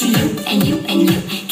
to you and you and you.